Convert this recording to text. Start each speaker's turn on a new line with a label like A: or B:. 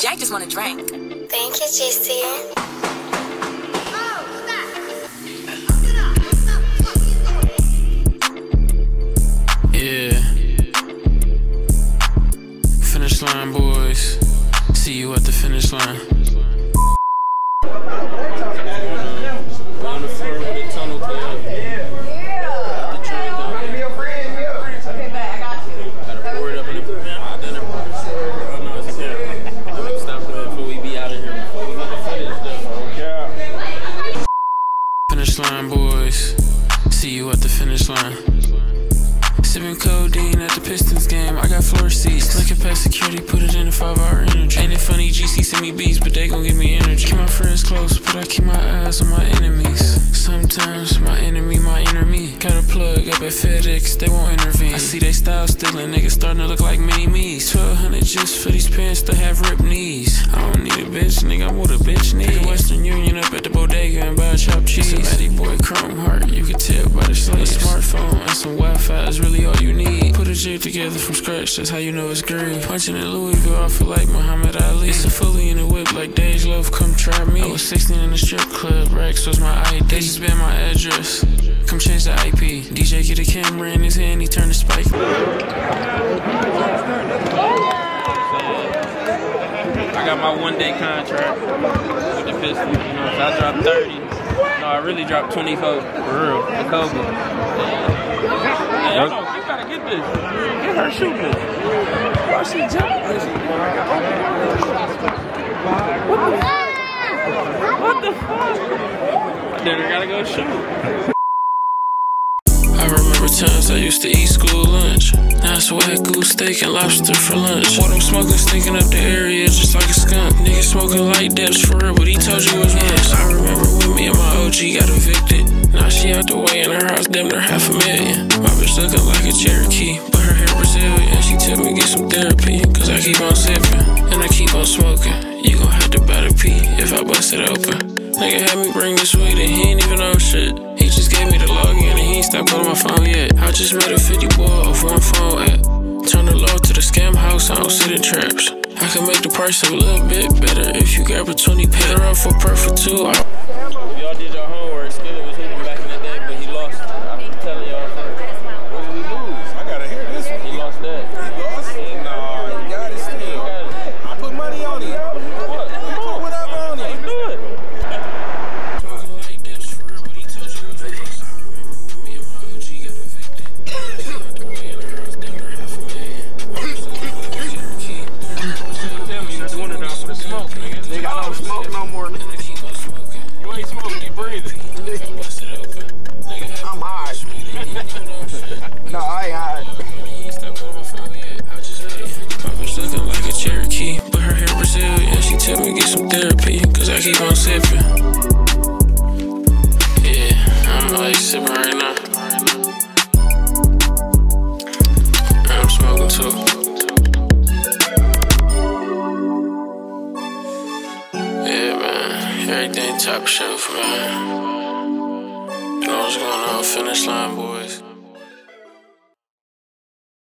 A: Jack just want a drink.
B: Thank you, GC.
C: Yeah. Finish line, boys. See you at the finish line. Sipping codeine at the Pistons game. I got floor seats. Looking past security, put it in a five hour energy. Ain't it funny? GC send me beats, but they gon' give me energy. Keep my friends close, but I keep my eyes on my enemies. Sometimes my enemy, my inner me. Got a plug up at FedEx, they won't intervene. I see they style stealing, niggas starting to look like mini me's. 1200 just for these pants to have ripped knees. I don't need a bitch, nigga, I'm what a bitch need. a Western Union up at the bodega and buy chopped cheese. Matty boy, chrome heart, you can tell by the sleeves. Wi-Fi is really all you need. Put a jig together from scratch, that's how you know it's green. Punching in Louisville, I feel like Muhammad Ali. It's a fully in the whip like Dage Love, come try me. I was 16 in the strip club, Rex was my ID. They just been my address. Come change the IP. DJ get a camera in his hand, he turn the spike. I got my one day contract with the Pistons. You know, so I dropped 30. No, I really dropped 24 for real. For Kobe. Hey, hold on, you gotta get this. Get her shoot this. Why she jumping? What the fuck? What the fuck? Then I gotta go shoot. I remember times I used to eat school lunch. Now it's white goose steak and lobster for lunch. What I'm smoking, stinking up the area just like a skunk. Nigga smoking light depths for real, but he told you it was once. I remember house, damn near half a million. My bitch looking like a Cherokee, but her hair Brazilian. She tell me get some therapy, cause I keep on sipping and I keep on smoking. You gon' have to buy the P if I bust it open. Nigga had me bring this weed and he ain't even know shit. He just gave me the login and he ain't stopped calling my phone yet. I just made a 50 ball off one phone app. Turn the law to the scam house, I don't sit in traps. I can make the price a little bit better if you grab a 20 pair off for perfect two. She get some therapy, cause I keep on sipping. Yeah, I'm like sipping right now. I'm smoking too. Yeah, man, everything top shelf, man. You know what's going on, finish line, boy.